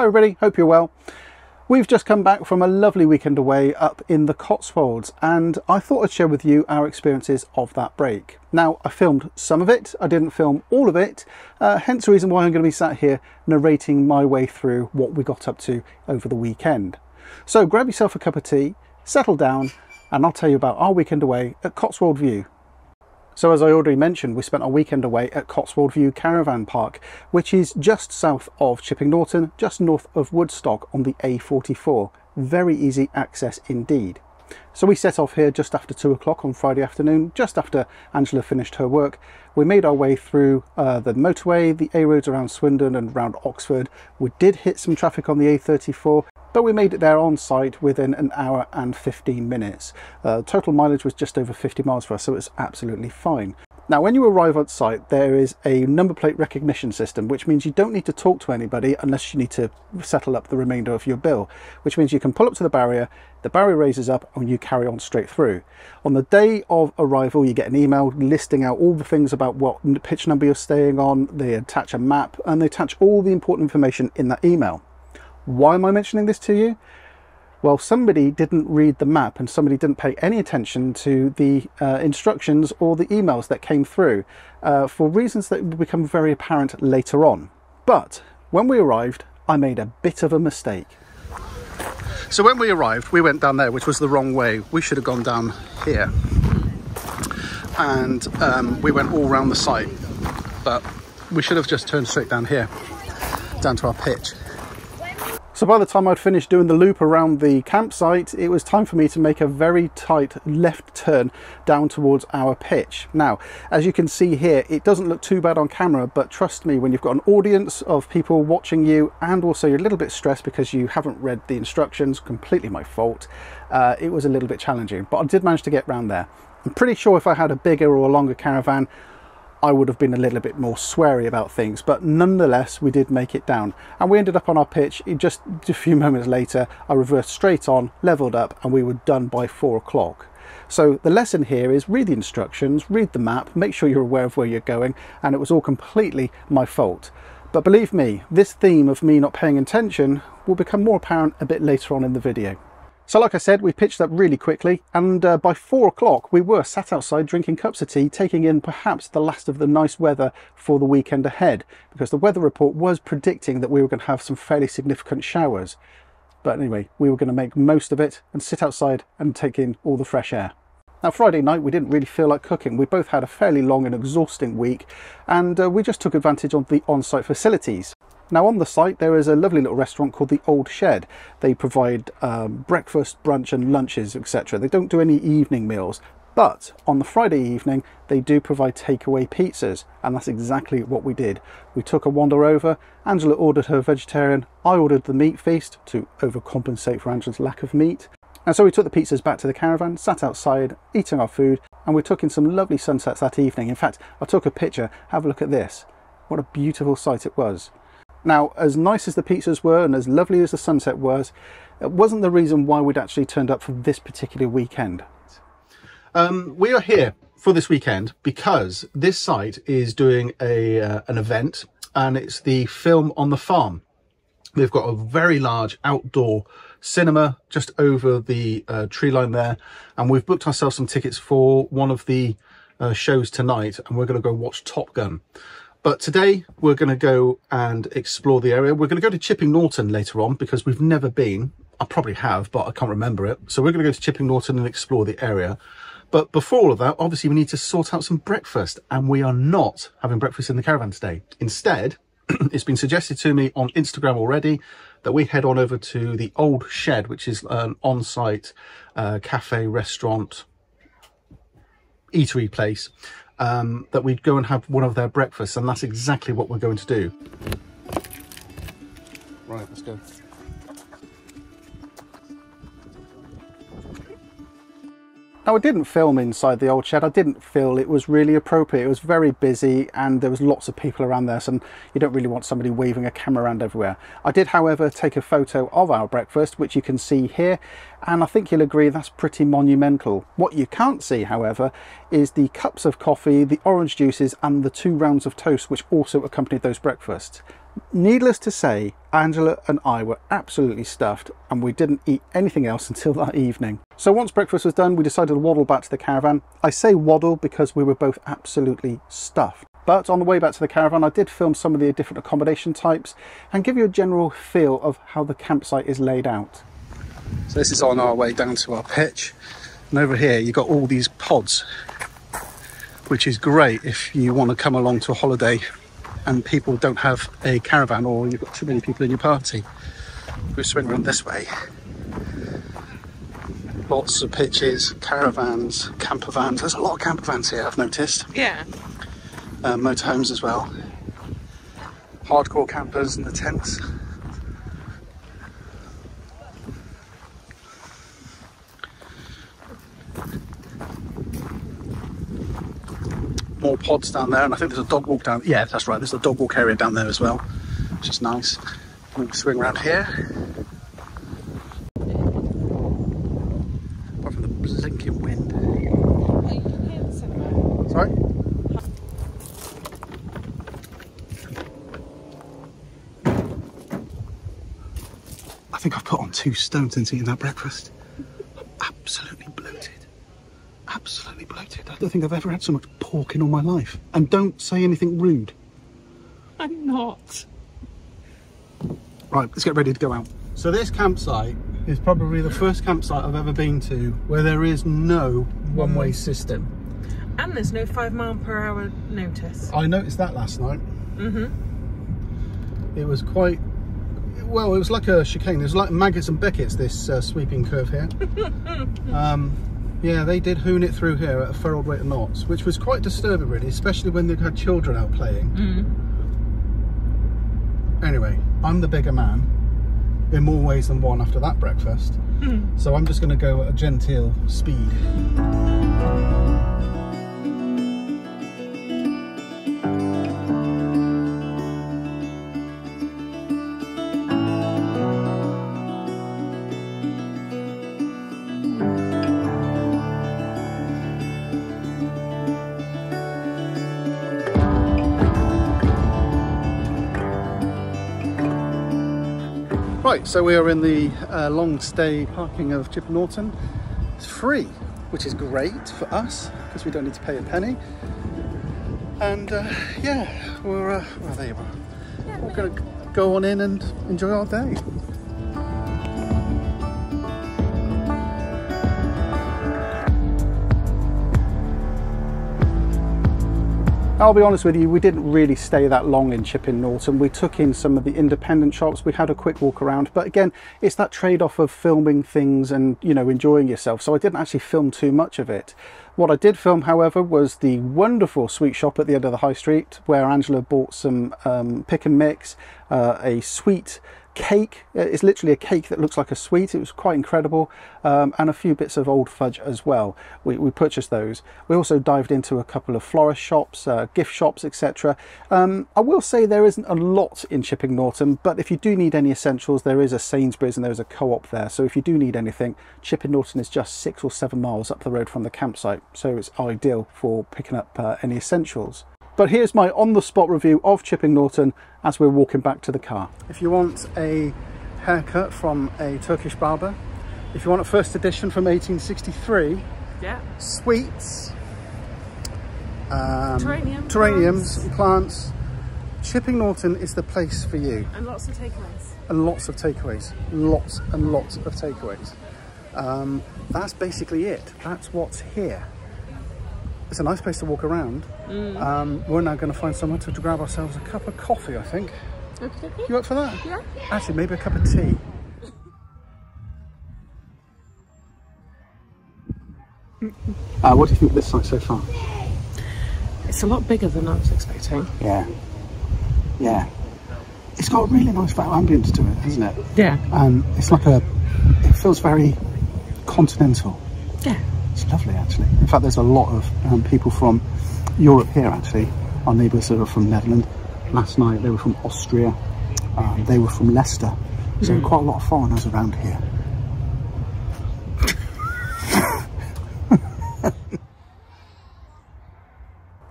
Hi everybody, hope you're well. We've just come back from a lovely weekend away up in the Cotswolds and I thought I'd share with you our experiences of that break. Now I filmed some of it, I didn't film all of it, uh, hence the reason why I'm going to be sat here narrating my way through what we got up to over the weekend. So grab yourself a cup of tea, settle down and I'll tell you about our weekend away at Cotswold View. So as I already mentioned, we spent our weekend away at Cotswold View Caravan Park, which is just south of Chipping Norton, just north of Woodstock on the A44. Very easy access indeed. So we set off here just after two o'clock on Friday afternoon, just after Angela finished her work. We made our way through uh, the motorway, the A roads around Swindon and around Oxford. We did hit some traffic on the A34, but we made it there on site within an hour and 15 minutes. Uh, total mileage was just over 50 miles for us, so it's absolutely fine. Now, when you arrive on site, there is a number plate recognition system, which means you don't need to talk to anybody unless you need to settle up the remainder of your bill, which means you can pull up to the barrier, the barrier raises up, and you carry on straight through. On the day of arrival, you get an email listing out all the things about what pitch number you're staying on, they attach a map, and they attach all the important information in that email. Why am I mentioning this to you? Well, somebody didn't read the map and somebody didn't pay any attention to the uh, instructions or the emails that came through uh, for reasons that will become very apparent later on. But when we arrived, I made a bit of a mistake. So when we arrived, we went down there, which was the wrong way. We should have gone down here. And um, we went all around the site, but we should have just turned straight down here, down to our pitch. So by the time I'd finished doing the loop around the campsite, it was time for me to make a very tight left turn down towards our pitch. Now, as you can see here, it doesn't look too bad on camera, but trust me, when you've got an audience of people watching you and also you're a little bit stressed because you haven't read the instructions, completely my fault, uh, it was a little bit challenging, but I did manage to get round there. I'm pretty sure if I had a bigger or a longer caravan, I would have been a little bit more sweary about things, but nonetheless, we did make it down. And we ended up on our pitch. Just a few moments later, I reversed straight on, leveled up, and we were done by four o'clock. So the lesson here is read the instructions, read the map, make sure you're aware of where you're going, and it was all completely my fault. But believe me, this theme of me not paying attention will become more apparent a bit later on in the video. So like I said, we pitched up really quickly and uh, by four o'clock we were sat outside drinking cups of tea, taking in perhaps the last of the nice weather for the weekend ahead because the weather report was predicting that we were going to have some fairly significant showers. But anyway, we were going to make most of it and sit outside and take in all the fresh air. Now Friday night we didn't really feel like cooking. We both had a fairly long and exhausting week and uh, we just took advantage of the on-site facilities. Now on the site there is a lovely little restaurant called the Old Shed. They provide um, breakfast, brunch and lunches etc. They don't do any evening meals but on the Friday evening they do provide takeaway pizzas and that's exactly what we did. We took a wander over, Angela ordered her vegetarian, I ordered the meat feast to overcompensate for Angela's lack of meat. And so we took the pizzas back to the caravan, sat outside, eating our food, and we took in some lovely sunsets that evening. In fact, I took a picture, have a look at this. What a beautiful sight it was. Now, as nice as the pizzas were and as lovely as the sunset was, it wasn't the reason why we'd actually turned up for this particular weekend. Um, we are here for this weekend because this site is doing a uh, an event and it's the Film on the Farm. They've got a very large outdoor cinema just over the uh, tree line there and we've booked ourselves some tickets for one of the uh, shows tonight and we're going to go watch Top Gun. But today we're going to go and explore the area. We're going to go to Chipping Norton later on because we've never been. I probably have, but I can't remember it. So we're going to go to Chipping Norton and explore the area. But before all of that, obviously we need to sort out some breakfast and we are not having breakfast in the caravan today. Instead, it's been suggested to me on Instagram already that we head on over to the Old Shed, which is an on-site uh, cafe, restaurant, eatery place um, that we'd go and have one of their breakfasts and that's exactly what we're going to do. Right, let's go. Now I didn't film inside the old shed, I didn't feel it was really appropriate. It was very busy and there was lots of people around there so you don't really want somebody waving a camera around everywhere. I did however take a photo of our breakfast which you can see here and I think you'll agree that's pretty monumental. What you can't see however is the cups of coffee, the orange juices and the two rounds of toast which also accompanied those breakfasts. Needless to say, Angela and I were absolutely stuffed and we didn't eat anything else until that evening. So once breakfast was done, we decided to waddle back to the caravan. I say waddle because we were both absolutely stuffed. But on the way back to the caravan, I did film some of the different accommodation types and give you a general feel of how the campsite is laid out. So this is on our way down to our pitch. And over here, you've got all these pods, which is great if you want to come along to a holiday and people don't have a caravan or you've got too many people in your party. We swing around this way. Lots of pitches, caravans, camper vans. There's a lot of camper vans here, I've noticed. Yeah. Uh, motorhomes as well. Hardcore campers in the tents. Pods down there, and I think there's a dog walk down. Yeah, that's right. There's a dog walk area down there as well, which is nice. Swing around here. Apart from the blinking wind. Sorry. I think I've put on two stones since eating that breakfast. I'm absolutely bloated absolutely bloated. I don't think I've ever had so much in all my life. And don't say anything rude. I'm not. Right, let's get ready to go out. So this campsite is probably the first campsite I've ever been to where there is no one-way system. And there's no five mile per hour notice. I noticed that last night. Mm-hmm. It was quite, well, it was like a chicane. It was like Maggotts and Becketts, this uh, sweeping curve here. um, yeah, they did hoon it through here at a furled rate of knots, which was quite disturbing really, especially when they had children out playing. Mm. Anyway, I'm the bigger man in more ways than one after that breakfast. Mm. So I'm just going to go at a genteel speed. Right, so we are in the uh, long stay parking of Chip Norton. It's free, which is great for us because we don't need to pay a penny. And uh, yeah, we're uh, well, there you are. We're going to go on in and enjoy our day. I'll be honest with you, we didn't really stay that long in Chipping Norton. We took in some of the independent shops, we had a quick walk around, but again, it's that trade-off of filming things and, you know, enjoying yourself. So I didn't actually film too much of it. What I did film, however, was the wonderful sweet shop at the end of the high street where Angela bought some um, pick and mix, uh, a sweet cake. It's literally a cake that looks like a sweet. It was quite incredible. Um, and a few bits of old fudge as well. We, we, purchased those. We also dived into a couple of florist shops, uh, gift shops, etc. Um, I will say there isn't a lot in Chipping Norton, but if you do need any essentials, there is a Sainsbury's and there's a co-op there. So if you do need anything, Chipping Norton is just six or seven miles up the road from the campsite. So it's ideal for picking up uh, any essentials. But here's my on-the-spot review of Chipping Norton as we're walking back to the car. If you want a haircut from a Turkish barber, if you want a first edition from 1863, Yeah. sweets, um, Terranium, terraniums plants. and plants, Chipping Norton is the place for you. And lots of takeaways. And lots of takeaways, lots and lots of takeaways. Um, that's basically it. That's what's here. It's a nice place to walk around. Mm. Um, we're now going to find somewhere to grab ourselves a cup of coffee, I think. Okay. You up for that? Yeah. Actually, maybe a cup of tea. Uh, what do you think of this site so far? It's a lot bigger than I was expecting. Yeah. Yeah. It's got a really nice ambience to it, hasn't it? Yeah. And it's like a, it feels very continental. Yeah. It's lovely, actually. In fact, there's a lot of um, people from Europe here, actually. Our neighbours that are from Netherlands. Last night, they were from Austria. Um, they were from Leicester. So quite a lot of foreigners around here.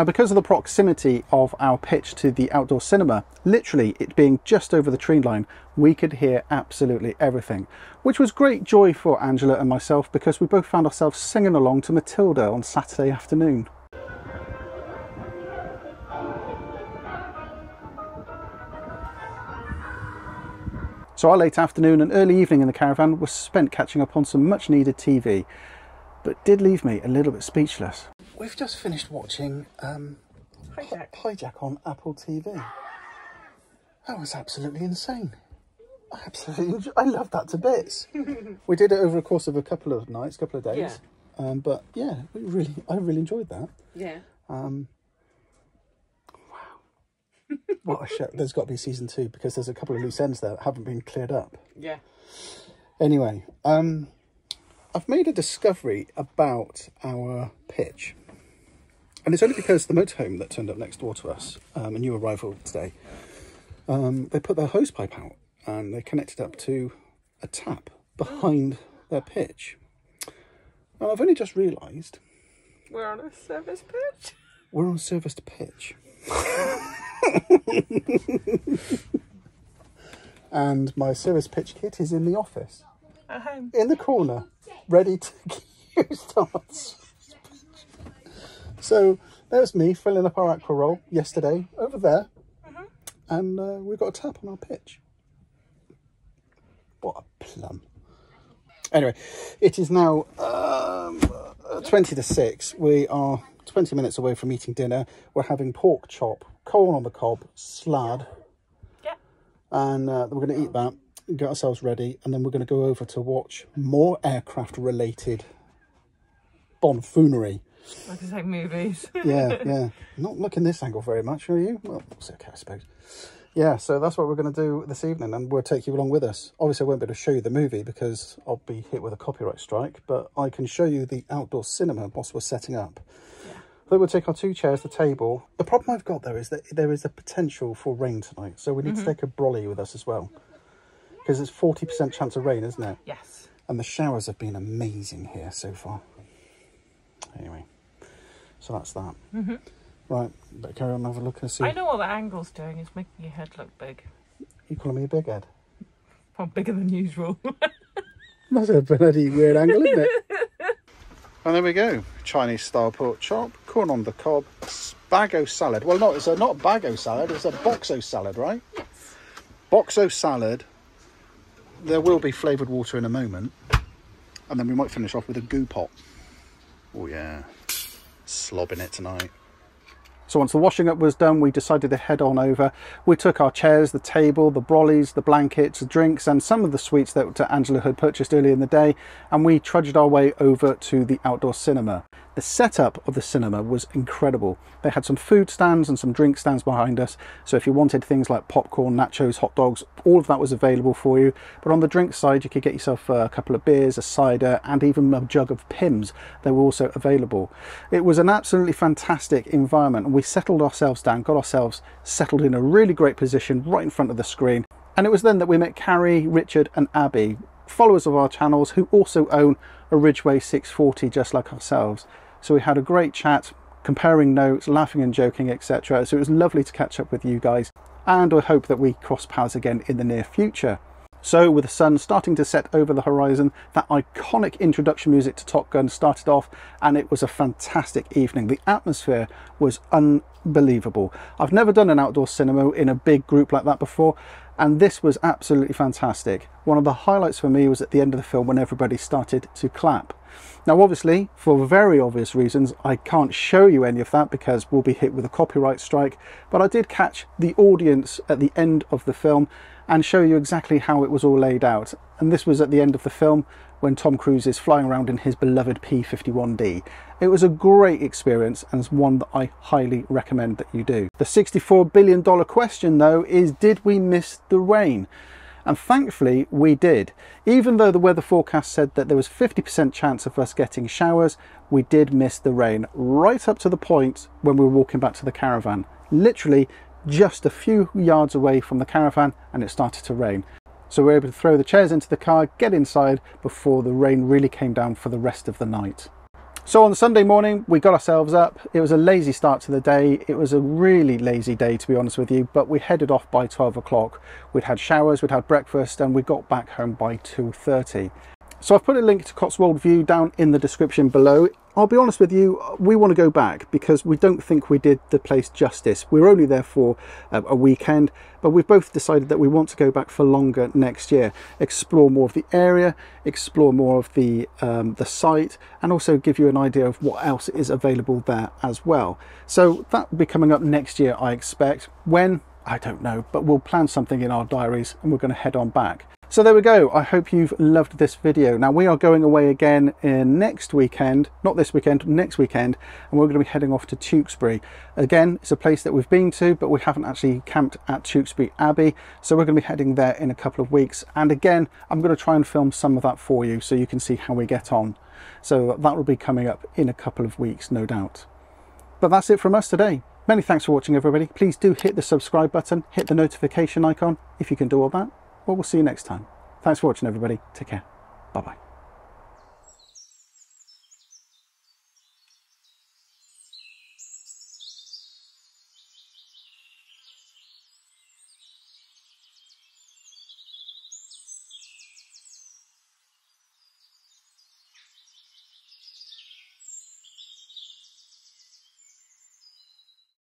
Now, because of the proximity of our pitch to the outdoor cinema, literally it being just over the tree line, we could hear absolutely everything, which was great joy for Angela and myself because we both found ourselves singing along to Matilda on Saturday afternoon. So our late afternoon and early evening in the caravan was spent catching up on some much needed TV, but did leave me a little bit speechless. We've just finished watching um, Hijack. Hijack on Apple TV. That was absolutely insane. I absolutely, I love that to bits. we did it over a course of a couple of nights, couple of days. Yeah. Um, but yeah, we really, I really enjoyed that. Yeah. Um, wow. what a show. There's got to be season two because there's a couple of loose ends there that haven't been cleared up. Yeah. Anyway, um, I've made a discovery about our pitch. And it's only because the motorhome that turned up next door to us, um, a new arrival today, um, they put their hose pipe out and they connected up to a tap behind their pitch. Now, I've only just realised We're on a service pitch. we're on service to pitch. and my service pitch kit is in the office, At home. in the corner, ready to get starts. So there's me filling up our Aquaroll yesterday over there, and uh, we've got a tap on our pitch. What a plum. Anyway, it is now um, uh, 20 to 6. We are 20 minutes away from eating dinner. We're having pork chop, corn on the cob, slad, Yeah. and uh, we're going to eat that, get ourselves ready, and then we're going to go over to watch more aircraft related bonfoonery. Like I say, movies. Yeah, yeah. Not looking this angle very much, are you? Well, it's okay, I suppose. Yeah, so that's what we're going to do this evening, and we'll take you along with us. Obviously, I won't be able to show you the movie because I'll be hit with a copyright strike, but I can show you the outdoor cinema whilst we're setting up. So we'll take our two chairs, the table. The problem I've got though is that there is a potential for rain tonight, so we need to mm-hmm. take a brolly with us as well. Because it's 40% chance of rain, isn't it? yes. And the showers have been amazing here so far. Anyway, so that's that. Mm-hmm. Right, better carry on and have a look and see. I know what the angle's doing. It's making your head look big. You calling me a big head? Well, bigger than usual. That's a bloody weird angle, isn't it? and there we go. Chinese style pork chop, corn on the cob, bago salad. Well, no, it's a, not a bago salad, it's a boxo salad, right? yes. Boxo salad. There will be flavoured water in a moment. And then we might finish off with a Gü pot. Oh, yeah. Slobbing it tonight. So once the washing up was done, we decided to head on over. We took our chairs, the table, the brollies, the blankets, the drinks, and some of the sweets that Angela had purchased earlier in the day, and we trudged our way over to the outdoor cinema. The setup of the cinema was incredible. They had some food stands and some drink stands behind us, so if you wanted things like popcorn, nachos, hot dogs, all of that was available for you. But on the drink side, you could get yourself uh, a couple of beers, a cider, and even a jug of Pimm's. They were also available. It was an absolutely fantastic environment, and we settled ourselves down, got ourselves settled in a really great position right in front of the screen. And it was then that we met Carrie, Richard, and Abby, followers of our channels who also own a Ridgeway 640 just like ourselves. So we had a great chat, comparing notes, laughing and joking, etc. So it was lovely to catch up with you guys, and I hope that we cross paths again in the near future. So, with the sun starting to set over the horizon, that iconic introduction music to Top Gun started off, and it was a fantastic evening. The atmosphere was unbelievable. I've never done an outdoor cinema in a big group like that before, and this was absolutely fantastic. One of the highlights for me was at the end of the film when everybody started to clap. Now, obviously, for very obvious reasons, I can't show you any of that because we'll be hit with a copyright strike. But I did catch the audience at the end of the film and show you exactly how it was all laid out. And this was at the end of the film when Tom Cruise is flying around in his beloved P 51D. It was a great experience and it's one that I highly recommend that you do. The $64 billion question, though, is did we miss the rain? And thankfully, we did. Even though the weather forecast said that there was 50% chance of us getting showers, we did miss the rain right up to the point when we were walking back to the caravan. Literally just a few yards away from the caravan, and it started to rain. So we were able to throw the chairs into the car, get inside before the rain really came down for the rest of the night. So on Sunday morning, we got ourselves up. It was a lazy start to the day. It was a really lazy day, to be honest with you, but we headed off by 12 o'clock. We'd had showers, we'd had breakfast, and we got back home by 2.30. So I've put a link to Cotswold View down in the description below. I'll be honest with you, we want to go back because we don't think we did the place justice. We were only there for uh, a weekend, but we've both decided that we want to go back for longer next year, explore more of the area, explore more of the um, the site, and also give you an idea of what else is available there as well. So that will be coming up next year, I expect. When I don't know, but we'll plan something in our diaries and we're going to head on back. So there we go. I hope you've loved this video. Now we are going away again in next weekend, not this weekend, next weekend, and we're going to be heading off to Tewkesbury. Again, it's a place that we've been to, but we haven't actually camped at Tewkesbury Abbey. So we're going to be heading there in a couple of weeks. And again, I'm going to try and film some of that for you so you can see how we get on. So that will be coming up in a couple of weeks, no doubt. But that's it from us today. Many thanks for watching everybody. Please do hit the subscribe button, hit the notification icon if you can do all that. Well, we'll see you next time. Thanks for watching, everybody. Take care. Bye bye.